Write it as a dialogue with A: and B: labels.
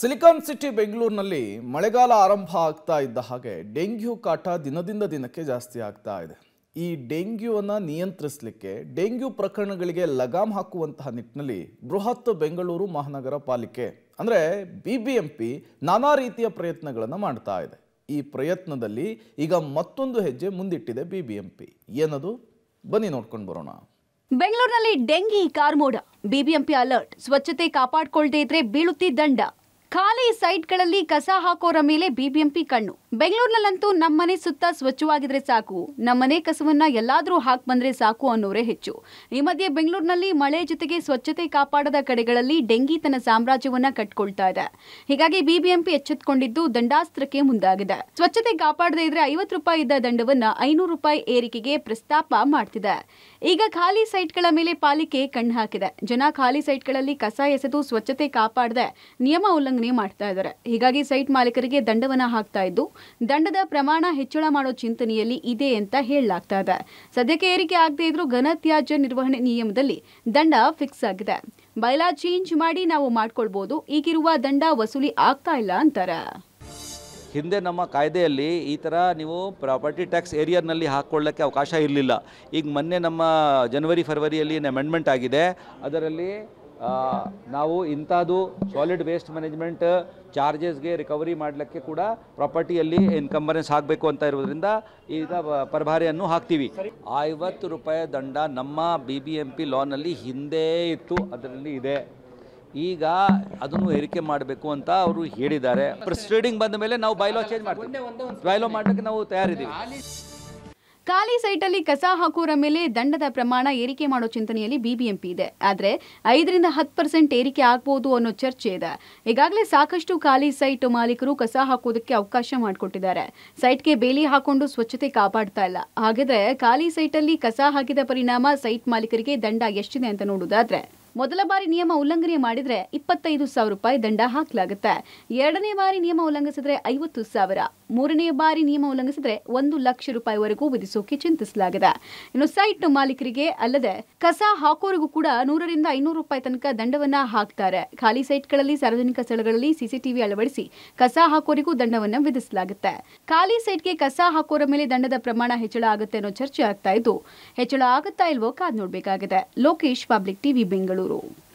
A: Silicon city ಬೆಂಗಳೂರಿನಲ್ಲಿ ಮಳೆಗಾಲ ಆರಂಭ ಆಗ್ತಾ ಇದ್ದ ಹಾಗೆ ಡೆಂಗ್ಯೂ ಕಾಟ ದಿನದಿಂದ ದಿನಕ್ಕೆ ಜಾಸ್ತಿ ಆಗ್ತಾ ಇದೆ. ಈ ಡೆಂಗ್ಯೂವನ್ನು ನಿಯಂತ್ರಿಸಲಿಕ್ಕೆ ಡೆಂಗ್ಯೂ ಪ್ರಕರಣಗಳಿಗೆ ಲಗಾಮ್ ಹಾಕುವಂತಹ ನಿಟ್ಟಿನಲ್ಲಿ ಬೃಹತ್ ಬೆಂಗಳೂರು ಮಹಾನಗರ ಪಾಲಿಕೆ, ಅಂದರೆ ಬಿ ಬಿ ನಾನಾ ರೀತಿಯ ಪ್ರಯತ್ನಗಳನ್ನು ಮಾಡ್ತಾ ಇದೆ. ಈ ಪ್ರಯತ್ನದಲ್ಲಿ ಈಗ ಮತ್ತೊಂದು ಹೆಜ್ಜೆ ಮುಂದಿಟ್ಟಿದೆ ಬಿ ಬಿ ಏನದು? ಬನ್ನಿ ನೋಡ್ಕೊಂಡು ಬರೋಣ.
B: ಬೆಂಗಳೂರಿನಲ್ಲಿ ಡೆಂಗಿ ಕಾರ್ಮೋಡ ಬಿಬಿಎಂಪಿ ಅಲರ್ಟ್. ಸ್ವಚ್ಛತೆ ಕಾಪಾಡಿಕೊಳ್ಳದೇ ಇದ್ರೆ ಬೀಳುತ್ತಿ ದಂಡ. ಖಾಲಿ ಸೈಟ್ಗಳಲ್ಲಿ ಕಸ ಹಾಕೋರ ಮೇಲೆ ಬಿಬಿಎಂಪಿ ಕಣ್ಣು. ಬೆಂಗಳೂರಿನಲ್ಲಂತೂ ನಮ್ಮನೆ ಸುತ್ತ ಸ್ವಚ್ಛವಾಗಿದ್ರೆ ಸಾಕು. ನಮ್ಮನೆ ಕಸವನ್ನ ಎಲ್ಲಾದ್ರೂ ಹಾಕ್ ಬಂದ್ರೆ ಸಾಕು ಅನ್ನೋರೇ ಹೆಚ್ಚು. ಈ ಮಧ್ಯೆ ಬೆಂಗಳೂರಿನಲ್ಲಿ ಮಳೆ ಜೊತೆಗೆ ಸ್ವಚ್ಛತೆ ಕಾಪಾಡದ ಕಡೆಗಳಲ್ಲಿ ಡೆಂಗಿ ತನ್ನ ಸಾಮ್ರಾಜ್ಯವನ್ನ ಕಟ್ಕೊಳ್ತಾ ಇದೆ. ಹೀಗಾಗಿ ಬಿಬಿಎಂಪಿ ಎಚ್ಚೆತ್ತುಕೊಂಡಿದ್ದು ದಂಡಾಸ್ತ್ರಕ್ಕೆ ಮುಂದಾಗಿದೆ. ಸ್ವಚ್ಛತೆ ಕಾಪಾಡದೇ ಇದ್ರೆ ಐವತ್ತು ರೂಪಾಯಿ ಇದ್ದ ದಂಡವನ್ನ ಐನೂರು ರೂಪಾಯಿ ಏರಿಕೆಗೆ ಪ್ರಸ್ತಾಪ ಮಾಡ್ತಿದೆ. ಈಗ ಖಾಲಿ ಸೈಟ್ಗಳ ಮೇಲೆ ಪಾಲಿಕೆ ಕಣ್ಣು ಹಾಕಿದೆ. ಜನ ಖಾಲಿ ಸೈಟ್ಗಳಲ್ಲಿ ಕಸ ಎಸೆದು ಸ್ವಚ್ಛತೆ ಕಾಪಾಡದೆ ನಿಯಮ ಉಲ್ಲಂಘನೆ ಮಾಡ್ತಾ ಇದ್ದಾರೆ. ಹೀಗಾಗಿ ಸೈಟ್ ಮಾಲೀಕರಿಗೆ ದಂಡವನ್ನು ಹಾಕ್ತಾ ಇದ್ದು, ದಂಡದ ಪ್ರಮಾಣ ಹೆಚ್ಚಳ ಮಾಡೋ ಚಿಂತನೆಯಲ್ಲಿ ಇದೆ ಅಂತ ಹೇಳಲಾಗ್ತಾ ಇದೆ. ಸದ್ಯಕ್ಕೆ ಏರಿಕೆ ಆಗದೇ ಇದ್ರೂ ಘನತ್ಯಾಜ್ಯ ನಿರ್ವಹಣೆ ನಿಯಮದಲ್ಲಿ ದಂಡ ಫಿಕ್ಸ್ ಆಗಿದೆ. ಬೈಲಾ ಚೇಂಜ್ ಮಾಡಿ ನಾವು ಮಾಡ್ಕೊಳ್ಬಹುದು ಈಗಿರುವ ದಂಡ ವಸೂಲಿ ಆಗ್ತಾ ಇಲ್ಲ ಅಂತಾರೆ.
C: ಹಿಂದೆ ನಮ್ಮ ಕಾಯ್ದೆಯಲ್ಲಿ ಈ ಥರ ನೀವು ಪ್ರಾಪರ್ಟಿ ಟ್ಯಾಕ್ಸ್ ಏರಿಯಾನಲ್ಲಿ ಹಾಕ್ಕೊಳ್ಳೋಕ್ಕೆ ಅವಕಾಶ ಇರಲಿಲ್ಲ. ಈಗ ಮೊನ್ನೆ ನಮ್ಮ ಜನವರಿ, ಫೆಬ್ರವರಿಯಲ್ಲಿ ಅಮೆಂಡ್ಮೆಂಟ್ ಆಗಿದೆ. ಅದರಲ್ಲಿ ನಾವು ಇಂಥದ್ದು ಸಾಲಿಡ್ ವೇಸ್ಟ್ ಮ್ಯಾನೇಜ್ಮೆಂಟ್ ಚಾರ್ಜಸ್ಗೆ ರಿಕವರಿ ಮಾಡಲಿಕ್ಕೆ ಕೂಡ ಪ್ರಾಪರ್ಟಿಯಲ್ಲಿ ಇನ್ಕಂಬರೆನ್ಸ್ ಆಗಬೇಕು ಅಂತ ಇರೋದ್ರಿಂದ ಈಗ ಪರಭಾರಿಯನ್ನು ಹಾಕ್ತೀವಿ. ಐವತ್ತು ರೂಪಾಯಿ ದಂಡ ನಮ್ಮ ಬಿ ಬಿ ಎಂ ಪಿ ಲಾನಲ್ಲಿ ಹಿಂದೆ ಇತ್ತು ಅದರಲ್ಲಿ ಇದೆ. ಈಗ ಅದನ್ನು ಏರಿಕೆ ಮಾಡಬೇಕು ಅಂತ ಅವರು ಹೇಳಿದ್ದಾರೆ. ಪ್ರೊಸೀಡಿಂಗ್ ಬಂದ ಮೇಲೆ ನಾವು ಬೈಲಾ ಚೇಂಜ್ ಮಾಡ್ತೀವಿ. ಬೈಲಾ ಮಾಡಲಿಕ್ಕೆ ನಾವು ತಯಾರಿದ್ದೀವಿ.
B: ಖಾಲಿ ಸೈಟಲ್ಲಿ ಕಸ ಹಾಕೋರ ಮೇಲೆ ದಂಡದ ಪ್ರಮಾಣ ಏರಿಕೆ ಮಾಡೋ ಚಿಂತನೆಯಲ್ಲಿ ಬಿಬಿಎಂಪಿ ಇದೆ. ಆದರೆ ಐದರಿಂದ ಹತ್ತು ಪರ್ಸೆಂಟ್ ಏರಿಕೆ ಆಗ್ಬೋದು ಅನ್ನೋ ಚರ್ಚೆ ಇದೆ. ಈಗಾಗಲೇ ಸಾಕಷ್ಟು ಖಾಲಿ ಸೈಟ್ ಮಾಲೀಕರು ಕಸ ಹಾಕೋದಕ್ಕೆ ಅವಕಾಶ ಮಾಡಿಕೊಟ್ಟಿದ್ದಾರೆ. ಸೈಟ್ಗೆ ಬೇಲಿ ಹಾಕೊಂಡು ಸ್ವಚ್ಛತೆ ಕಾಪಾಡ್ತಾ ಇಲ್ಲ. ಹಾಗಿದ್ರೆ ಖಾಲಿ ಸೈಟಲ್ಲಿ ಕಸ ಹಾಕಿದ ಪರಿಣಾಮ ಸೈಟ್ ಮಾಲೀಕರಿಗೆ ದಂಡ ಎಷ್ಟಿದೆ ಅಂತ ನೋಡೋದಾದ್ರೆ ಮೊದಲ ಬಾರಿ ನಿಯಮ ಉಲ್ಲಂಘನೆ ಮಾಡಿದ್ರೆ ಇಪ್ಪತ್ತೈದು ಸಾವಿರ ರೂಪಾಯಿ ದಂಡ ಹಾಕಲಾಗುತ್ತೆ. ಎರಡನೇ ಬಾರಿ ನಿಯಮ ಉಲ್ಲಂಘಿಸಿದ್ರೆ ಐವತ್ತು ಸಾವಿರ. ಮೂರನೇ ಬಾರಿ ನಿಯಮ ಉಲ್ಲಂಘಿಸಿದ್ರೆ ಒಂದು ಲಕ್ಷ ರೂಪಾಯಿವರೆಗೂ ವಿಧಿಸೋಕೆ ಚಿಂತಿಸಲಾಗಿದೆ. ಇನ್ನು ಸೈಟ್ ಮಾಲೀಕರಿಗೆ ಅಲ್ಲದೆ ಕಸ ಹಾಕೋರಿಗೂ ಕೂಡ ನೂರರಿಂದ ಐನೂರು ರೂಪಾಯಿ ತನಕ ದಂಡವನ್ನ ಹಾಕ್ತಾರೆ. ಖಾಲಿ ಸೈಟ್ಗಳಲ್ಲಿ, ಸಾರ್ವಜನಿಕ ಸ್ಥಳಗಳಲ್ಲಿ ಸಿಸಿಟಿವಿ ಅಳವಡಿಸಿ ಕಸ ಹಾಕೋರಿಗೂ ದಂಡವನ್ನ ವಿಧಿಸಲಾಗುತ್ತೆ. ಖಾಲಿ ಸೈಟ್ಗೆ ಕಸ ಹಾಕೋರ ಮೇಲೆ ದಂಡದ ಪ್ರಮಾಣ ಹೆಚ್ಚಳ ಆಗುತ್ತೆ ಅನ್ನೋ ಚರ್ಚೆ ಆಗ್ತಾ ಇದ್ದು, ಹೆಚ್ಚಳ ಆಗುತ್ತಾ ಇಲ್ವೋ ಕಾದ್ ನೋಡಬೇಕಾಗಿದೆ. Lokesh, public TV, Bengaluru. little